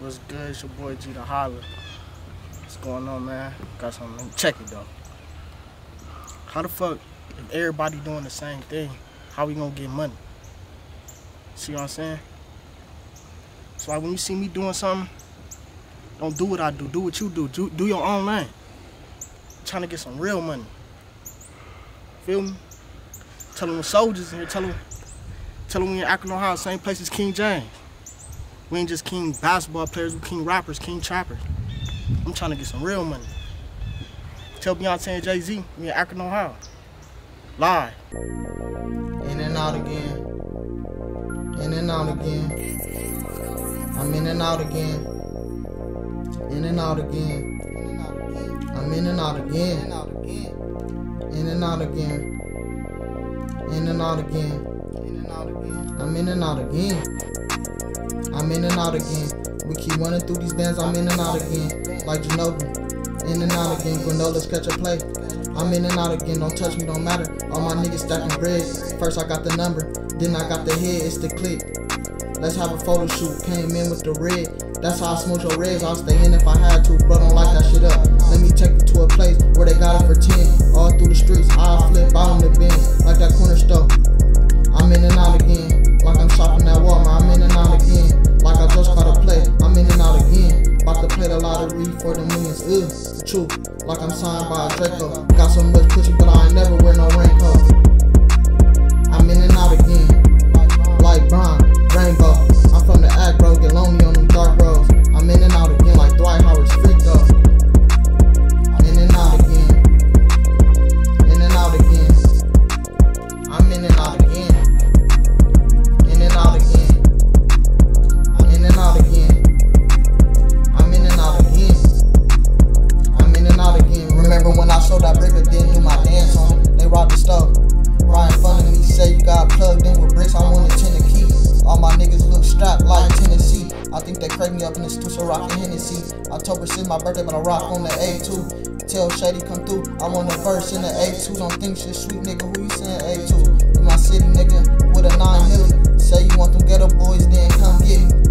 What's good? It's your boy G Da Howler. What's going on, man? Got something. Check it though. How the fuck, if everybody doing the same thing, how we gonna get money? See what I'm saying? So like when you see me doing something, don't do what I do. Do what you do. Do, do your own lane. trying to get some real money. Feel me? Tell them the soldiers in here. Tell them, tell them we in Akron, Ohio, same place as King James. We ain't just king basketball players, we king rappers, king trappers. I'm trying to get some real money. Tell Beyonce and Jay-Z, we in Akron, Ohio. Live. In and out again. In and out again. I'm in and out again. In and out again. I'm in and out again. In and out again. In and out again. I'm in and out again. I'm in and out again. We keep running through these bands, I'm in and out again. Like Ginobili. In and out again. Granolas catch a play. I'm in and out again, don't touch me, don't matter. All my niggas stacking bread. First I got the number, then I got the head, it's the click. Let's have a photo shoot, came in with the red. That's how I smoke your reds, I'll stay in if I had to. Bro, don't light that shit up. Let me take you to a place where they got it for 10. All through the streets, I'll flip out on the bins, the truth, like I'm signed by a Draco. Got so much pussy, bricks. I want a ten key. All my niggas look strapped like Tennessee. I think they crack me up in the studio rockin' Hennessy. October 6th, my birthday, but I rock on the A2. Tell Shady come through. I want a verse in the A2. Don't think shit sweet, nigga. Who you saying A2? In my city, nigga, with a 9 million. Say you want them ghetto boys, then come get me.